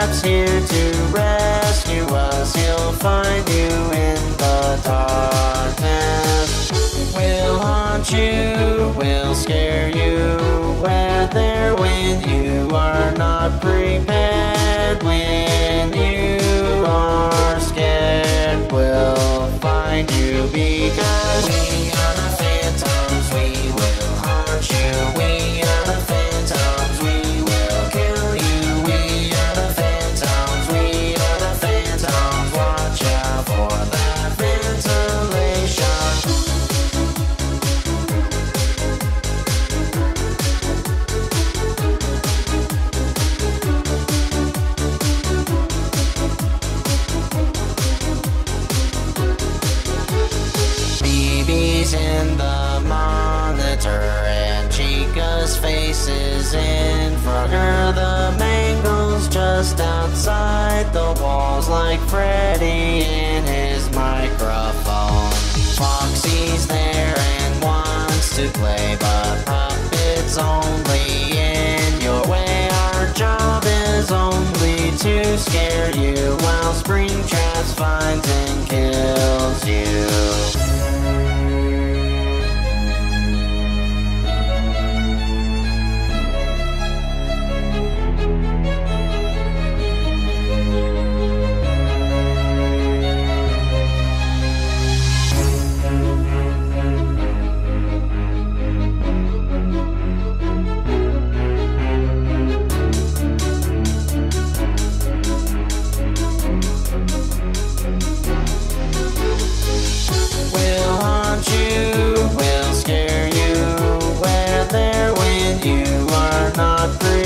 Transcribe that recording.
Cap's here to rescue us. He'll find you in the darkness. We'll haunt you, we'll scare you, whether when you are not prepared. When Chica's face is in front her. The mangles just outside the walls, like Freddy in his microphone. Foxy's there and wants to play, but puppets only in your way. Our job is only to scare you while Springtraps finds and kills you. not free.